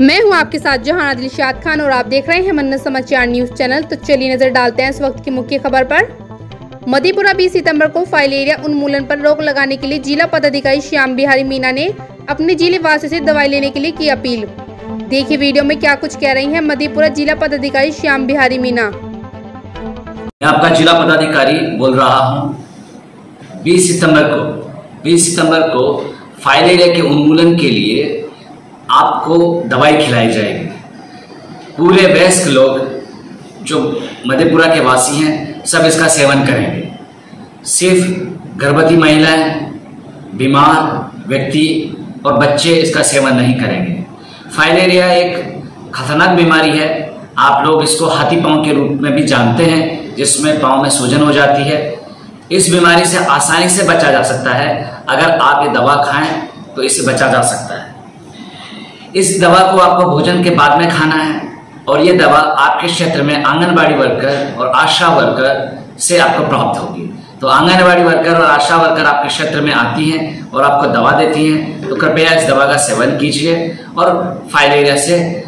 मैं हूँ आपके साथ जहाँ दिलशाद खान और आप देख रहे हैं मन्नत समाचार न्यूज़ चैनल। तो चलिए नज़र डालते हैं इस वक्त की मुख्य खबर पर। मधेपुरा 20 सितंबर को फाइलेरिया उन्मूलन पर रोक लगाने के लिए जिला पदाधिकारी श्याम बिहारी मीना ने अपने ज़िले वासी से दवाई लेने के लिए की अपील। देखिए वीडियो में क्या कुछ कह रही है मधेपुरा जिला पदाधिकारी श्याम बिहारी मीना आपका जिला पदाधिकारी बोल रहा हूँ। 20 सितंबर को 20 सितंबर को फाइलेरिया के उन्मूलन के लिए आपको दवाई खिलाई जाएगी। पूरे वयस्क लोग जो मधेपुरा के वासी हैं, सब इसका सेवन करेंगे। सिर्फ़ गर्भवती महिलाएँ बीमार व्यक्ति और बच्चे इसका सेवन नहीं करेंगे। फाइलेरिया एक खतरनाक बीमारी है। आप लोग इसको हाथी पाँव के रूप में भी जानते हैं, जिसमें पाँव में सूजन हो जाती है। इस बीमारी से आसानी से बचा जा सकता है। अगर आप ये दवा खाएँ तो इससे बचा जा सकता है। इस दवा को आपको भोजन के बाद में खाना है और ये दवा आपके क्षेत्र में आंगनबाड़ी वर्कर और आशा वर्कर से आपको प्राप्त होगी। तो आंगनबाड़ी वर्कर और आशा वर्कर आपके क्षेत्र में आती हैं और आपको दवा देती हैं। तो कृपया इस दवा का सेवन कीजिए और फाइलेरिया से